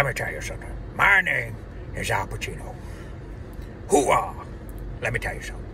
let me tell you something. My name is Al Pacino. Hoorah! Let me tell you something.